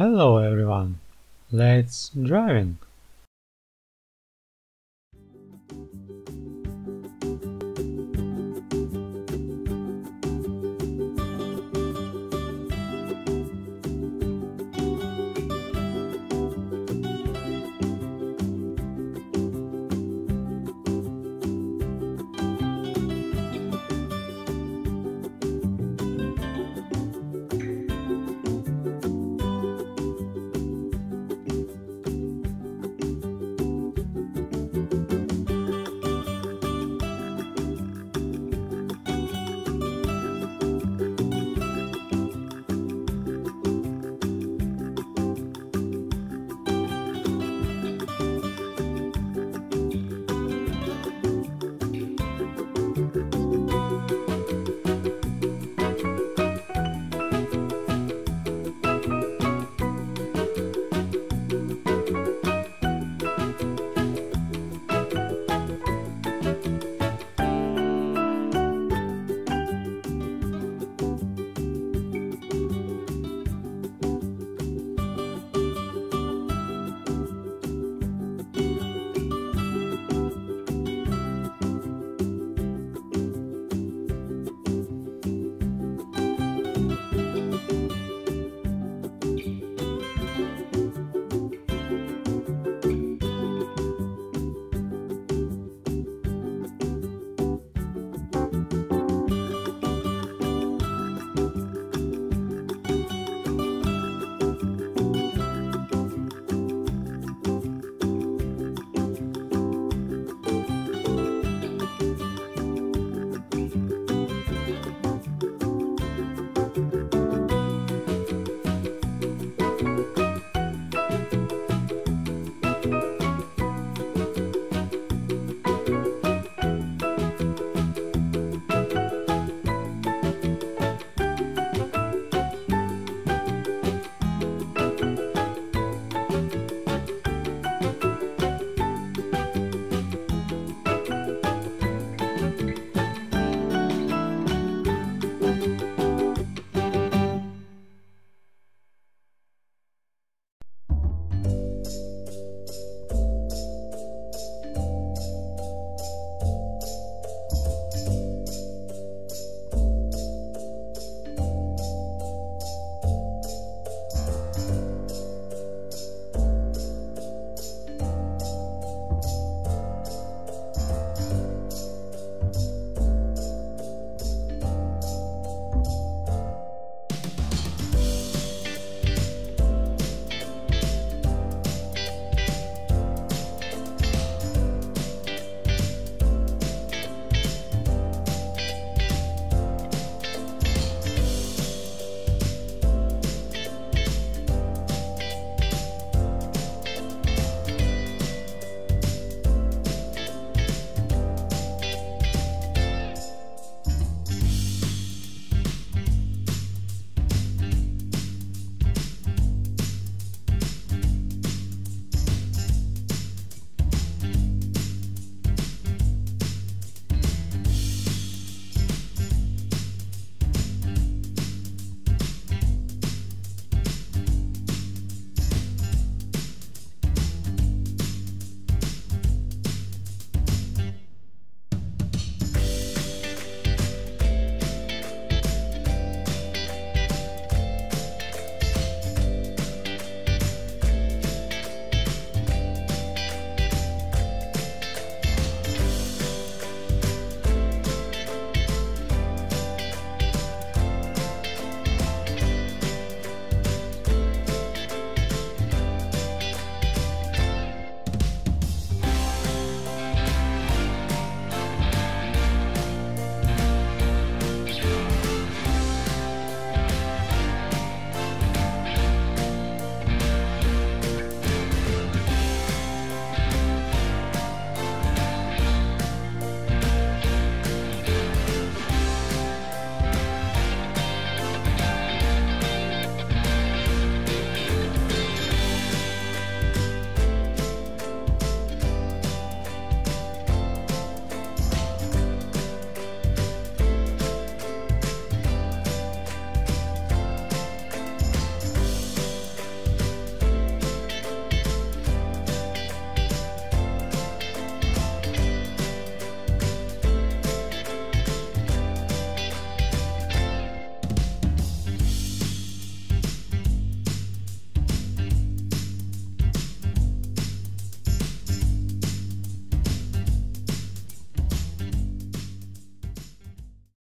Hello everyone, let's driving.